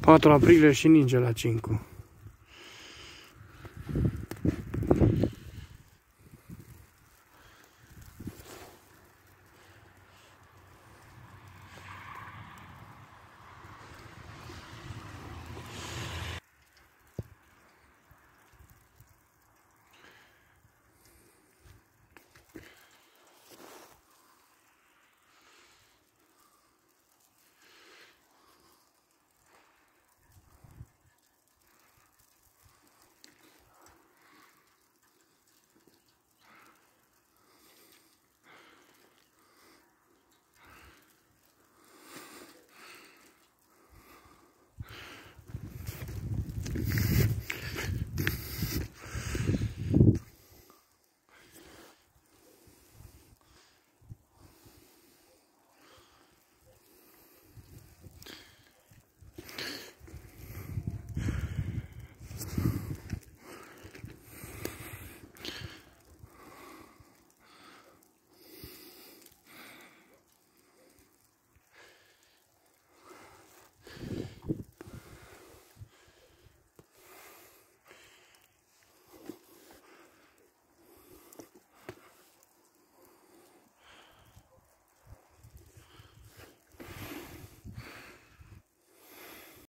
4 aprilie și ninge la 5.